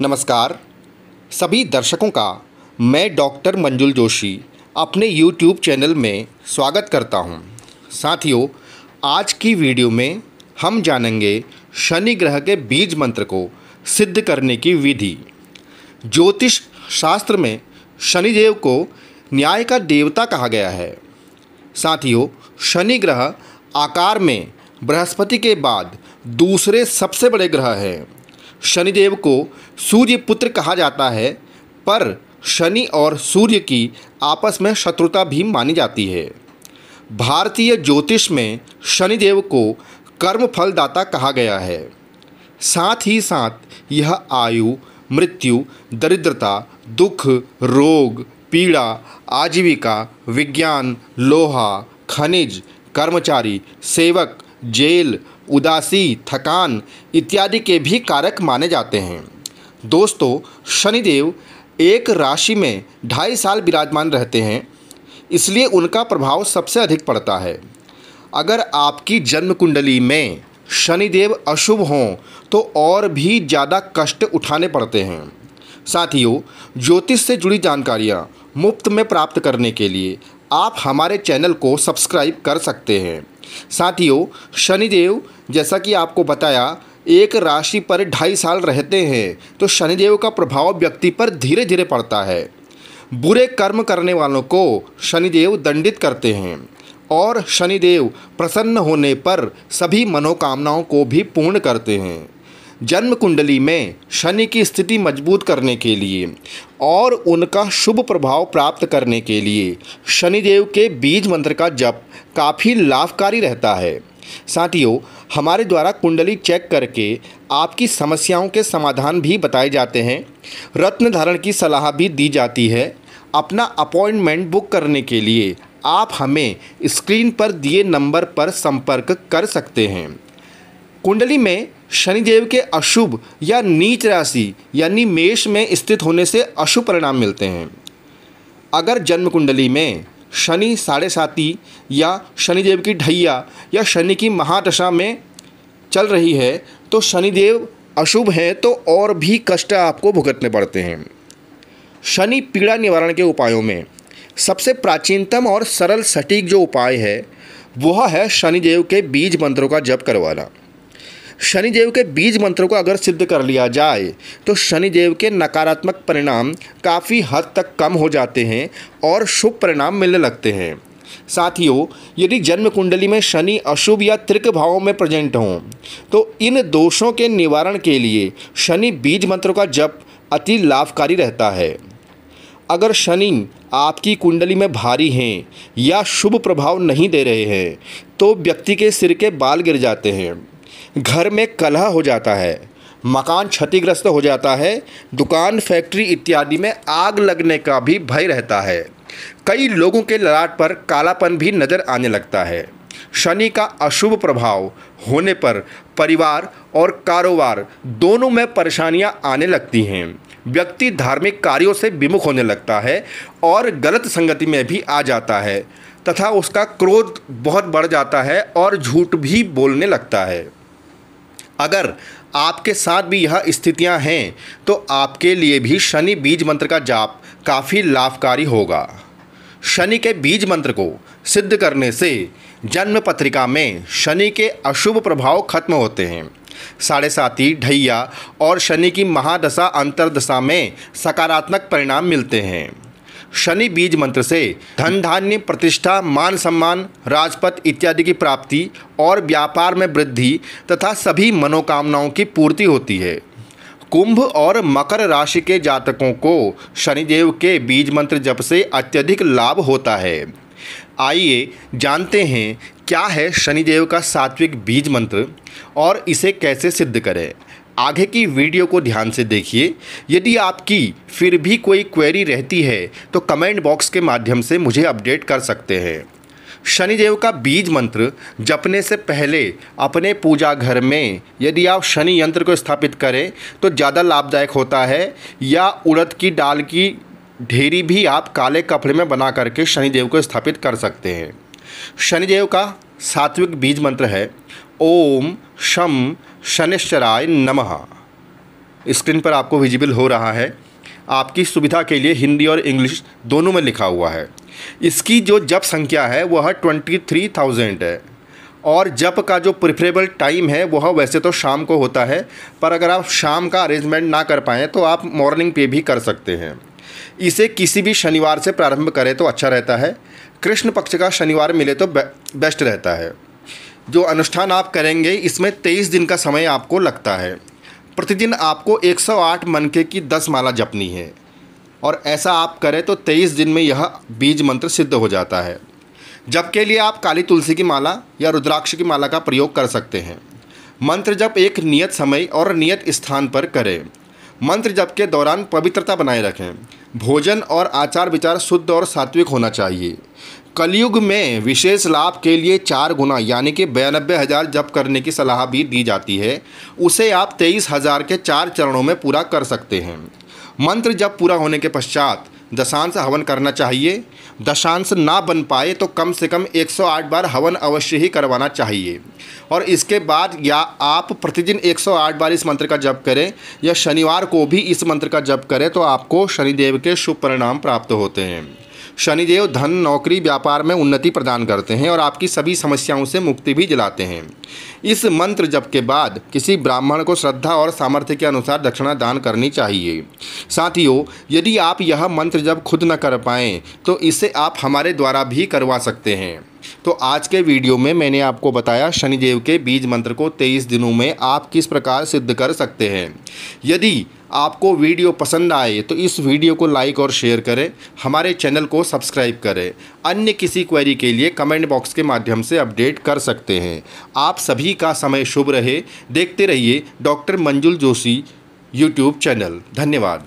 नमस्कार। सभी दर्शकों का मैं डॉक्टर मंजुल जोशी अपने यूट्यूब चैनल में स्वागत करता हूँ। साथियों, आज की वीडियो में हम जानेंगे शनि ग्रह के बीज मंत्र को सिद्ध करने की विधि। ज्योतिष शास्त्र में शनिदेव को न्याय का देवता कहा गया है। साथियों, शनि ग्रह आकार में बृहस्पति के बाद दूसरे सबसे बड़े ग्रह है। शनिदेव को सूर्य पुत्र कहा जाता है, पर शनि और सूर्य की आपस में शत्रुता भी मानी जाती है। भारतीय ज्योतिष में शनिदेव को कर्म फलदाता कहा गया है। साथ ही साथ यह आयु, मृत्यु, दरिद्रता, दुख, रोग, पीड़ा, आजीविका, विज्ञान, लोहा, खनिज, कर्मचारी, सेवक जेल, उदासी, थकान इत्यादि के भी कारक माने जाते हैं। दोस्तों, शनिदेव एक राशि में ढाई साल विराजमान रहते हैं, इसलिए उनका प्रभाव सबसे अधिक पड़ता है। अगर आपकी जन्म कुंडली में शनिदेव अशुभ हों तो और भी ज़्यादा कष्ट उठाने पड़ते हैं। साथियों, ज्योतिष से जुड़ी जानकारियाँ मुफ़्त में प्राप्त करने के लिए आप हमारे चैनल को सब्सक्राइब कर सकते हैं। साथियों, शनिदेव, जैसा कि आपको बताया, एक राशि पर ढाई साल रहते हैं तो शनिदेव का प्रभाव व्यक्ति पर धीरे धीरे पड़ता है। बुरे कर्म करने वालों को शनिदेव दंडित करते हैं और शनिदेव प्रसन्न होने पर सभी मनोकामनाओं को भी पूर्ण करते हैं। जन्म कुंडली में शनि की स्थिति मज़बूत करने के लिए और उनका शुभ प्रभाव प्राप्त करने के लिए शनिदेव के बीज मंत्र का जप काफ़ी लाभकारी रहता है। साथियों, हमारे द्वारा कुंडली चेक करके आपकी समस्याओं के समाधान भी बताए जाते हैं। रत्न धारण की सलाह भी दी जाती है। अपना अपॉइंटमेंट बुक करने के लिए आप हमें स्क्रीन पर दिए नंबर पर संपर्क कर सकते हैं। कुंडली में शनिदेव के अशुभ या नीच राशि यानी मेष में स्थित होने से अशुभ परिणाम मिलते हैं। अगर जन्म कुंडली में शनि साढ़े साती या शनिदेव की ढैया या शनि की महादशा में चल रही है तो शनिदेव अशुभ हैं तो और भी कष्ट आपको भुगतने पड़ते हैं। शनि पीड़ा निवारण के उपायों में सबसे प्राचीनतम और सरल सटीक जो उपाय है, वह है शनिदेव के बीज मंत्रों का जप करवाना। शनिदेव के बीज मंत्रों को अगर सिद्ध कर लिया जाए तो शनिदेव के नकारात्मक परिणाम काफ़ी हद तक कम हो जाते हैं और शुभ परिणाम मिलने लगते हैं। साथियों, यदि जन्म कुंडली में शनि अशुभ या त्रिक भावों में प्रेजेंट हों तो इन दोषों के निवारण के लिए शनि बीज मंत्रों का जप अति लाभकारी रहता है। अगर शनि आपकी कुंडली में भारी हैं या शुभ प्रभाव नहीं दे रहे हैं तो व्यक्ति के सिर के बाल गिर जाते हैं। घर में कलह हो जाता है, मकान क्षतिग्रस्त हो जाता है, दुकान, फैक्ट्री इत्यादि में आग लगने का भी भय रहता है। कई लोगों के ललाट पर कालापन भी नज़र आने लगता है। शनि का अशुभ प्रभाव होने पर परिवार और कारोबार दोनों में परेशानियाँ आने लगती हैं। व्यक्ति धार्मिक कार्यों से विमुख होने लगता है और गलत संगति में भी आ जाता है, तथा उसका क्रोध बहुत बढ़ जाता है और झूठ भी बोलने लगता है। अगर आपके साथ भी यह स्थितियाँ हैं तो आपके लिए भी शनि बीज मंत्र का जाप काफ़ी लाभकारी होगा। शनि के बीज मंत्र को सिद्ध करने से जन्म पत्रिका में शनि के अशुभ प्रभाव खत्म होते हैं। साढ़े साथी ढैया और शनि की महादशा अंतरदशा में सकारात्मक परिणाम मिलते हैं। शनि बीज मंत्र से धन धान्य, प्रतिष्ठा, मान सम्मान, राजपथ इत्यादि की प्राप्ति और व्यापार में वृद्धि तथा सभी मनोकामनाओं की पूर्ति होती है। कुंभ और मकर राशि के जातकों को शनिदेव के बीज मंत्र जप से अत्यधिक लाभ होता है। आइए जानते हैं, क्या है शनिदेव का सात्विक बीज मंत्र और इसे कैसे सिद्ध करें? आगे की वीडियो को ध्यान से देखिए। यदि आपकी फिर भी कोई क्वेरी रहती है तो कमेंट बॉक्स के माध्यम से मुझे अपडेट कर सकते हैं। शनिदेव का बीज मंत्र, जपने से पहले अपने पूजा घर में यदि आप शनि यंत्र को स्थापित करें तो ज़्यादा लाभदायक होता है, या उड़द की दाल की ढेरी भी आप काले कपड़े में बना करके शनिदेव को स्थापित कर सकते हैं। शनिदेव का सात्विक बीज मंत्र है, ओम शम शनिश्चराय नमः। स्क्रीन पर आपको विजिबल हो रहा है। आपकी सुविधा के लिए हिंदी और इंग्लिश दोनों में लिखा हुआ है। इसकी जो जप संख्या है, वह ट्वेंटी थ्री थाउज़ेंड है। और जप का जो प्रिफरेबल टाइम है, वह वैसे तो शाम को होता है, पर अगर आप शाम का अरेंजमेंट ना कर पाएँ तो आप मॉर्निंग पे भी कर सकते हैं। इसे किसी भी शनिवार से प्रारंभ करें तो अच्छा रहता है। कृष्ण पक्ष का शनिवार मिले तो बेस्ट रहता है। जो अनुष्ठान आप करेंगे, इसमें तेईस दिन का समय आपको लगता है। प्रतिदिन आपको 108 मनके की 10 माला जपनी है। और ऐसा आप करें तो 23 दिन में यह बीज मंत्र सिद्ध हो जाता है। जप के लिए आप काली तुलसी की माला या रुद्राक्ष की माला का प्रयोग कर सकते हैं। मंत्र जप एक नियत समय और नियत स्थान पर करें। मंत्र जप के दौरान पवित्रता बनाए रखें। भोजन और आचार विचार शुद्ध और सात्विक होना चाहिए। कलयुग में विशेष लाभ के लिए चार गुना, यानी कि बयानबे हज़ार जप करने की सलाह भी दी जाती है। उसे आप तेईस हज़ार के चार चरणों में पूरा कर सकते हैं। मंत्र जब पूरा होने के पश्चात दशांश हवन करना चाहिए। दशांश ना बन पाए तो कम से कम 108 बार हवन अवश्य ही करवाना चाहिए। और इसके बाद या आप प्रतिदिन 108 बार इस मंत्र का जप करें या शनिवार को भी इस मंत्र का जप करें तो आपको शनिदेव के शुभ परिणाम प्राप्त होते हैं। शनिदेव धन, नौकरी, व्यापार में उन्नति प्रदान करते हैं और आपकी सभी समस्याओं से मुक्ति भी दिलाते हैं। इस मंत्र जप के बाद किसी ब्राह्मण को श्रद्धा और सामर्थ्य के अनुसार दक्षिणा दान करनी चाहिए। साथियों, यदि आप यह मंत्र जब खुद न कर पाएँ तो इसे आप हमारे द्वारा भी करवा सकते हैं। तो आज के वीडियो में मैंने आपको बताया शनिदेव के बीज मंत्र को 23 दिनों में आप किस प्रकार सिद्ध कर सकते हैं। यदि आपको वीडियो पसंद आए तो इस वीडियो को लाइक और शेयर करें, हमारे चैनल को सब्सक्राइब करें। अन्य किसी क्वेरी के लिए कमेंट बॉक्स के माध्यम से अपडेट कर सकते हैं। आप सभी का समय शुभ रहे। देखते रहिए डॉक्टर मंजुल जोशी, यूट्यूब चैनल। धन्यवाद।